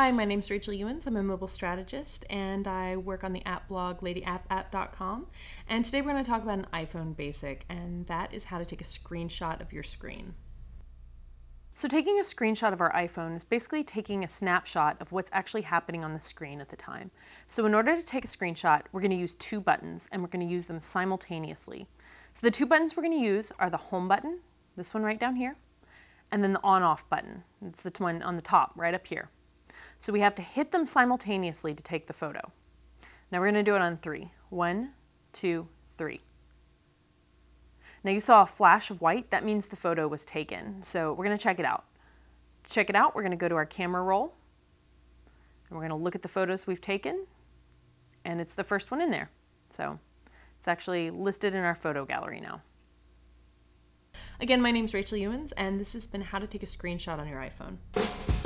Hi, my name's Rachel Youens. I'm a mobile strategist and I work on the app blog ladyapp.com. And today we're going to talk about an iPhone basic, and that is how to take a screenshot of your screen. So, taking a screenshot of our iPhone is basically taking a snapshot of what's actually happening on the screen at the time. So, in order to take a screenshot, we're going to use two buttons and we're going to use them simultaneously. So, the two buttons we're going to use are the home button, this one right down here, and then the on off button. It's the one on the top, right up here. So we have to hit them simultaneously to take the photo. Now we're going to do it on three. One, two, three. Now you saw a flash of white, that means the photo was taken. So we're going to check it out. To check it out, we're going to go to our camera roll, and we're going to look at the photos we've taken, and it's the first one in there. So it's actually listed in our photo gallery now. Again, my name is Rachel Youens, and this has been how to take a screenshot on your iPhone.